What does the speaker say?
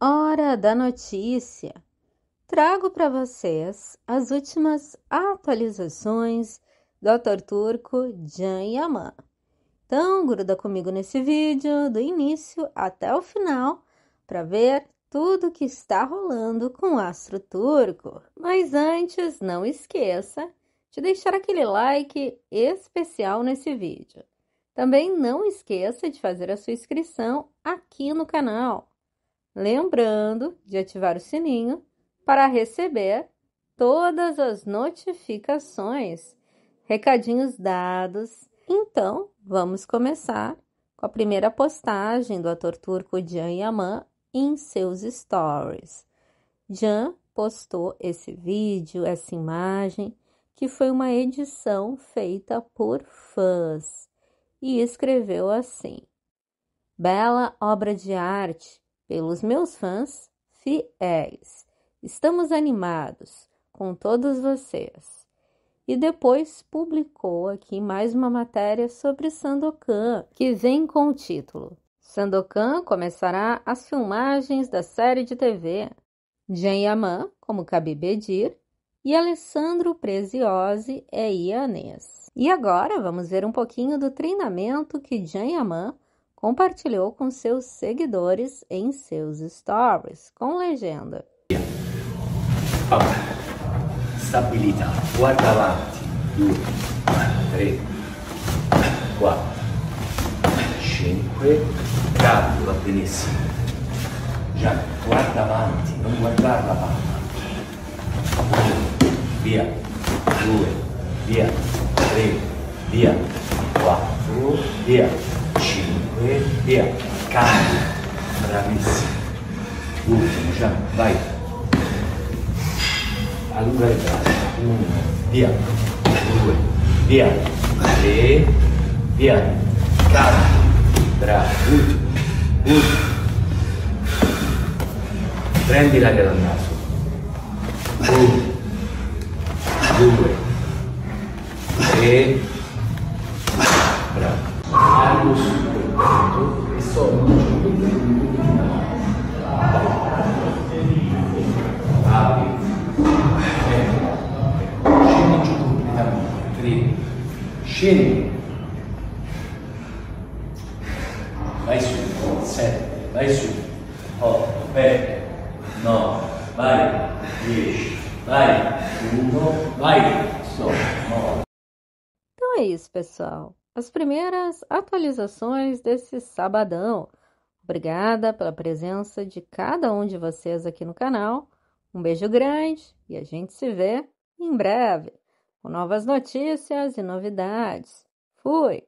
Hora da notícia. Trago para vocês as últimas atualizações do ator turco Can Yaman. Então, gruda comigo nesse vídeo do início até o final para ver tudo que está rolando com o astro turco. Mas antes, não esqueça de deixar aquele like especial nesse vídeo. Também não esqueça de fazer a sua inscrição aqui no canal. Lembrando de ativar o sininho para receber todas as notificações. Recadinhos dados. Então, vamos começar com a primeira postagem do ator turco Can Yaman em seus stories. Can postou esse vídeo, essa imagem, que foi uma edição feita por fãs e escreveu assim: Bela obra de arte pelos meus fãs fiéis. Estamos animados com todos vocês. E depois publicou aqui mais uma matéria sobre Sandokan, que vem com o título Sandokan começará as filmagens da série de TV. Jan Yaman, como Bedir, e Alessandro Preziosi é Ianês. E agora vamos ver um pouquinho do treinamento que Jan Yaman compartilhou com seus seguidores em seus stories, com legenda. Stabilità, guarda avanti, 2, 3, 4, 5, bravo, va benissimo. Già, guarda avanti, non guardare la palla. Via, 2, via, 3, via, 4, via, 5, via, cambio, bravissimo, ultimo, diciamo, cioè, vai, allunga le braccia, 1, via, 2, via, 3, via, cambio, bravo, ultimo, ultimo, prendi l'aria dal naso, 1, 2, 3, scendi vai su sette vai su otto sette nove vai. Dieci vai. Uno vai. Só. Nove Então é isso, pessoal. As primeiras atualizações desse sabadão. Obrigada pela presença de cada um de vocês aqui no canal. Um beijo grande e a gente se vê em breve com novas notícias e novidades. Fui!